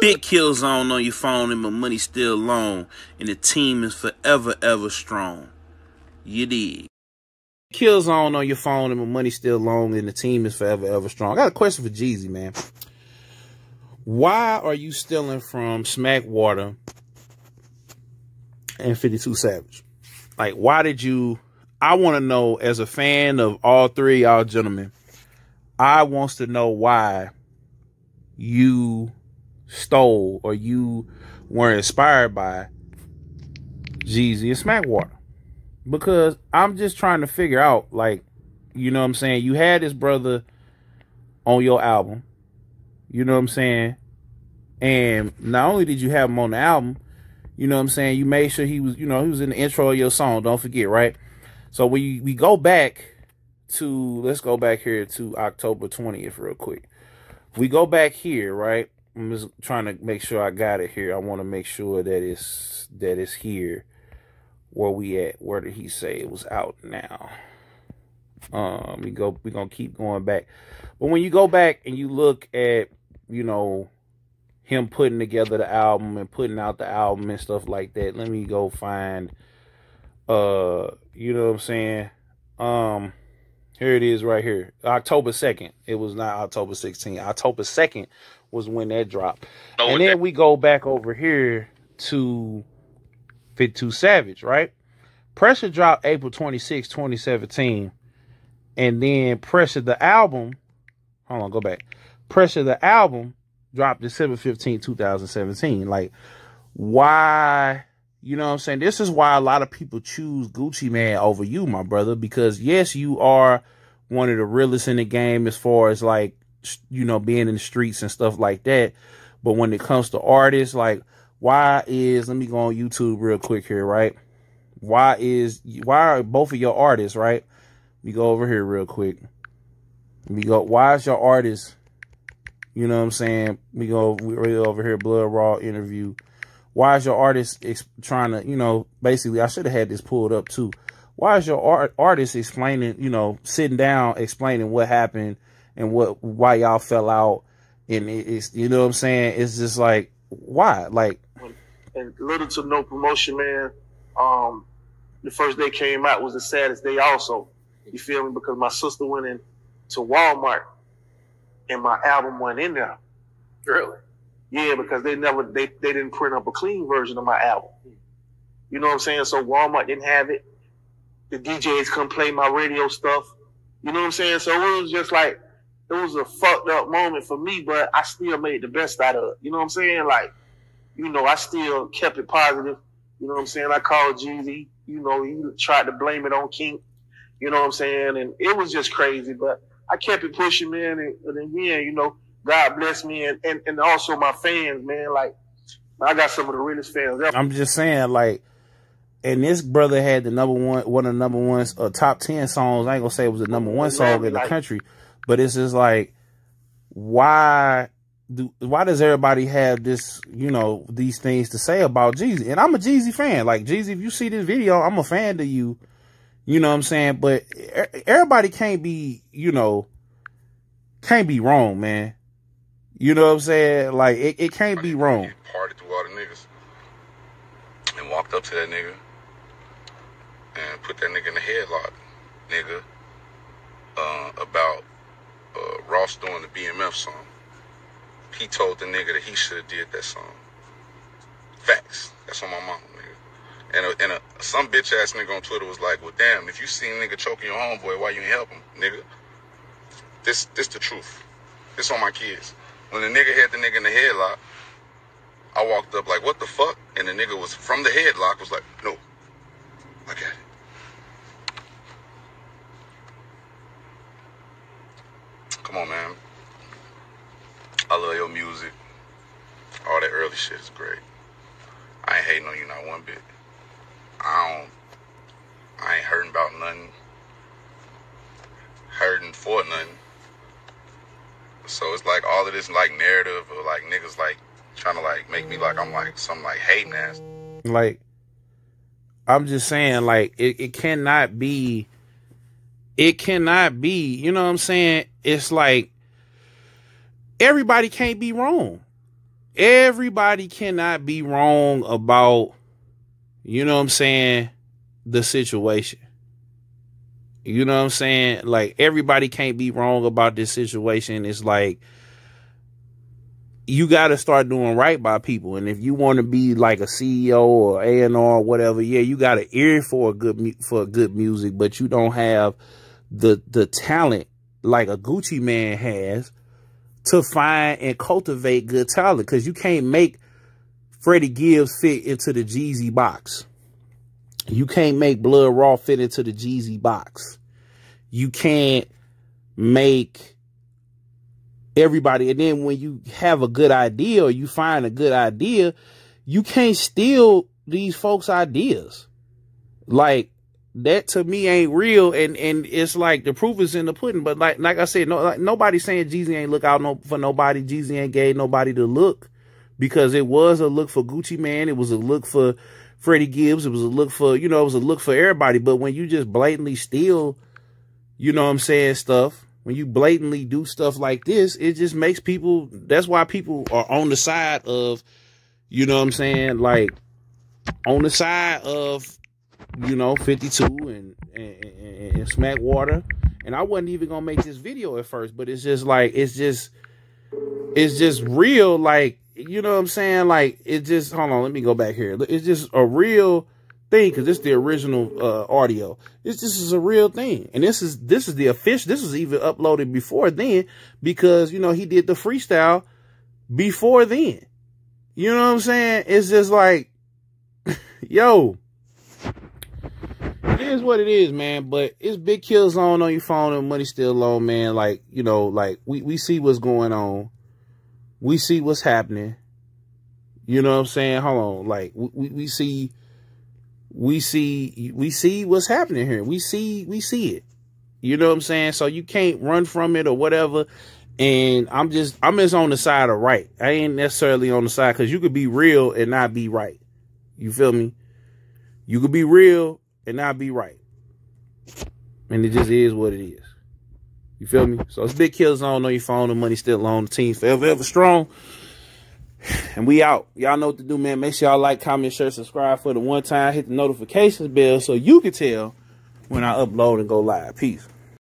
Big Killzown on your phone and my money still long. And the team is forever, ever strong. You dig. Killzown on your phone and my money still long and the team is forever, ever strong. I got a question for Jeezy, man. Why are you stealing from SmackWater and 52 Savage? Like, why did you... I want to know, as a fan of all three y'all gentlemen, I wants to know why you stole or you were inspired by Jeezy and Smackwater. Because I'm just trying to figure out, like, you know what I'm saying? You had this brother on your album. You know what I'm saying? And not only did you have him on the album, you know what I'm saying? You made sure he was, you know, he was in the intro of your song. Don't forget, right? So we we go back to let's go back here to October 20th real quick. We go back here, right? I'm just trying to make sure I got it here. I want to make sure that it's that it's here where we at. Where did he say it was out now? Um, we go. We're gonna keep going back, but when you go back and you look at, you know, him putting together the album and putting out the album and stuff like that. Let me go find. Uh, you know what I'm saying? Um, here it is right here. October 2nd. It was not October 16th. October 2nd was when that dropped. Oh, and then that? we go back over here to 52 Savage, right? Pressure dropped April 26, 2017. And then Pressure the album, hold on, go back. Pressure the album dropped December 15, 2017. Like, why? You know what I'm saying? This is why a lot of people choose Gucci Mane over you, my brother, because yes, you are one of the realest in the game as far as like you know, being in the streets and stuff like that. But when it comes to artists, like, why is, let me go on YouTube real quick here, right? Why is, why are both of your artists, right? We go over here real quick. We go, why is your artist, you know what I'm saying? We go, we go over here, Blood Raw interview. Why is your artist trying to, you know, basically, I should have had this pulled up too. Why is your art, artist explaining, you know, sitting down, explaining what happened and what why y'all fell out? And it's you know what I'm saying? It's just like why? Like and little to no promotion man um the first day came out was the saddest day also. You feel me? Because my sister went in to Walmart and my album went in there. Really yeah because they never they, they didn't print up a clean version of my album you know what I'm saying so Walmart didn't have it the DJs couldn't play my radio stuff you know what I'm saying so it was just like it was a fucked up moment for me, but I still made the best out of it. You know what I'm saying? Like, you know, I still kept it positive. You know what I'm saying? I called Jeezy. You know, he tried to blame it on King. You know what I'm saying? And it was just crazy, but I kept it pushing, man. And, and again, you know, God bless me and, and, and also my fans, man. Like, I got some of the realest fans ever. I'm just saying, like, and this brother had the number one, one of the number ones, uh, top 10 songs. I ain't gonna say it was the number one song in the country, but it's just like, why do why does everybody have this, you know, these things to say about Jeezy? And I'm a Jeezy fan. Like Jeezy, if you see this video, I'm a fan of you. You know what I'm saying? But everybody can't be, you know, can't be wrong, man. You know what I'm saying? Like it, it can't be wrong. Parted through all the niggas and walked up to that nigga and put that nigga in the headlock, nigga, uh, about uh, Ross doing the BMF song. He told the nigga that he should have did that song. Facts. That's on my mom, nigga. And, a, and a, some bitch ass nigga on Twitter was like, well, damn, if you seen nigga choking your homeboy, why you ain't help him, nigga? This, this the truth. This on my kids. When the nigga had the nigga in the headlock, I walked up like, what the fuck? And the nigga was from the headlock was like, no, I got it. Come on, man. I love your music. All that early shit is great. I ain't hating on you not one bit. I don't. I ain't hurting about nothing. Hurting for nothing. So it's like all of this like narrative of like niggas like trying to like make me like I'm like some like hating ass. Like I'm just saying like it, it cannot be it cannot be, you know what I'm saying? It's like everybody can't be wrong. everybody cannot be wrong about, you know what I'm saying, the situation. You know what I'm saying? Like everybody can't be wrong about this situation. It's like you got to start doing right by people. And if you want to be like a CEO or A and R or whatever, yeah, you got an ear for a good for good music, but you don't have the the talent like a Gucci Mane has to find and cultivate good talent because you can't make Freddie Gibbs fit into the Jeezy box. You can't make Blood Raw fit into the Jeezy box. You can't make everybody. And then when you have a good idea or you find a good idea, you can't steal these folks' ideas. Like that to me ain't real. And, and it's like the proof is in the pudding. But like, like I said, no, like nobody's saying Jeezy ain't look out no, for nobody. Jeezy ain't gave nobody to look because it was a look for Gucci Mane. It was a look for Freddie Gibbs. It was a look for, you know, it was a look for everybody. But when you just blatantly steal, you know what I'm saying, stuff, when you blatantly do stuff like this, it just makes people, that's why people are on the side of, you know what I'm saying, like on the side of, you know, 52 and, and, and, and SmackWater. And I wasn't even going to make this video at first, but it's just like, it's just, it's just real. Like, you know what I'm saying? Like, it just, hold on, let me go back here. It's just a real, thing because it's the original uh, audio. This this is a real thing, and this is this is the official. This was even uploaded before then because you know he did the freestyle before then. You know what I'm saying? It's just like, yo, it is what it is, man. But it's big Killzown on your phone and money still low, man. Like you know, like we we see what's going on. We see what's happening. You know what I'm saying? Hold on, like we we see we see we see what's happening here. We see we see it. You know what I'm saying? So you can't run from it or whatever. And I'm just I'm just on the side of right. I ain't necessarily on the side because you could be real and not be right. You feel me? You could be real and not be right. And it just is what it is. You feel me? So it's Big Killzown on your phone. The money still on. The team forever, ever strong. And we out. Y'all know what to do, man. Make sure y'all like, comment, share, subscribe for the one time. Hit the notifications bell so you can tell when I upload and go live. Peace.